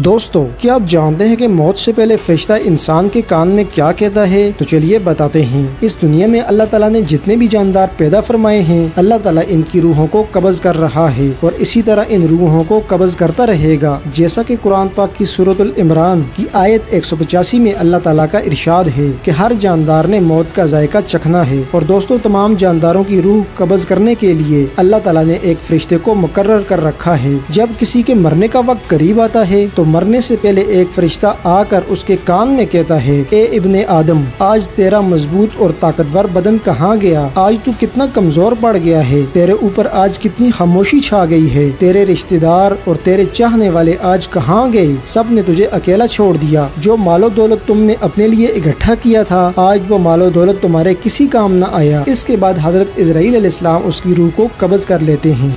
दोस्तों, क्या आप जानते हैं कि मौत से पहले फरिश्ता इंसान के कान में क्या कहता है? तो चलिए बताते हैं। इस दुनिया में अल्लाह ताला ने जितने भी जानदार पैदा फरमाए हैं, अल्लाह ताला इनकी रूहों को कब्ज कर रहा है और इसी तरह इन रूहों को कब्ज करता रहेगा। जैसा कि कुरान पाक की सूरतुल इमरान की आयत एक सौ पचासी में अल्लाह ताला का इरशाद है कि हर जानदार ने मौत का जायका चखना है। और दोस्तों, तमाम जानदारों की रूह कब्ज करने के लिए अल्लाह ताला ने एक फरिश्ते को मुकर कर रखा है। जब किसी के मरने का वक्त करीब आता है तो मरने से पहले एक फरिश्ता आकर उसके कान में कहता है, ए इब्ने आदम, आज तेरा मज़बूत और ताकतवर बदन कहाँ गया? आज तू कितना कमज़ोर पड़ गया है? तेरे ऊपर आज कितनी खामोशी छा गई है? तेरे रिश्तेदार और तेरे चाहने वाले आज कहाँ गए? सबने तुझे अकेला छोड़ दिया। जो मालो दौलत तुमने अपने लिए इकट्ठा किया था, आज वो मालो दौलत तुम्हारे किसी काम न आया। इसके बाद हज़रत इसराइल उसकी रूह को कब्ज कर लेते हैं।